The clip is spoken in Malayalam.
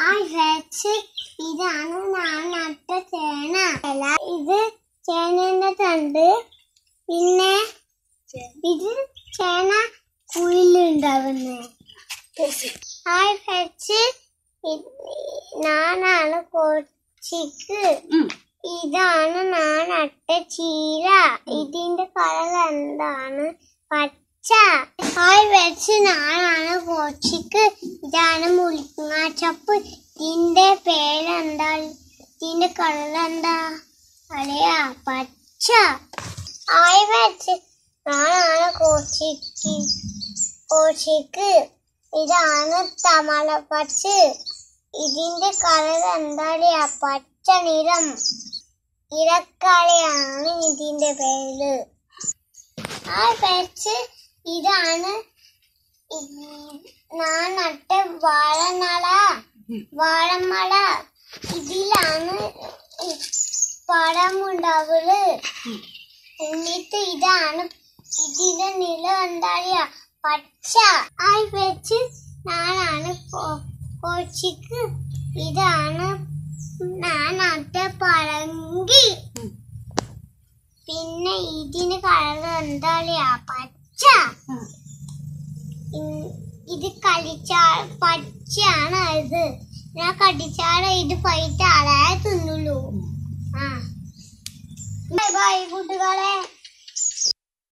ആ വെച്ച് ഇതാണ് ഞാൻ നട്ട ചേന അല്ല ഇത് ചേനന്റെ തണ്ട് പിന്നെ ഇത് ചേന കുയിലുണ്ടാവുന്നത് ഹായ് വെച്ച് ഞാനാണ് കൊച്ചിക്ക് ഇതാണ് ഞാൻ നട്ട ചീര ഇതിന്റെ കളർ എന്താണ് പച്ച ഹായ് വെച്ച് ഞാനാണ് കൊച്ചിക്ക് ഇതാണ് മുളിങ്ങാച്ചപ്പ് ഇതിന്റെ പേരെന്താ? ഇതിന്റെ കളർ എന്താ അറിയാ പച്ച. ആയി വെച്ച് ഞാനാണ് കോശിക്ക്. കോശിക്ക് ഇതാണ് തമലപ്പച്ച് ഇതിന്റെ കളർ എന്താ പച്ച നിറം. ഇരക്കളയാണ് ഇതിന്റെ പേര് ആ വെച്ച് ഇതാണ് ഞാൻ നട്ട വാഴനള വാഴമള ഇതിലാണ് പഴമുണ്ടാവൽ എന്നിട്ട് ഇതാണ് ഇതിന്റെ നിലം എന്താ പച്ച ആയി വെച്ച് ഞാനാണ് കൊച്ചിക്ക് ഇതാണ് ഞാൻ നട്ട പഴങ്കി. പിന്നെ ഇതിന് കളർ എന്താ പച്ച. ഇത് കളിച്ചാ പച്ചയാണ് ഇത്. ഞാൻ കടിച്ചാൽ ഇത് ഫൈറ്റ് ആളെ തിന്നുള്ളൂ. ആ. ബൈ ബൈ കൂട്ടുകാരെ.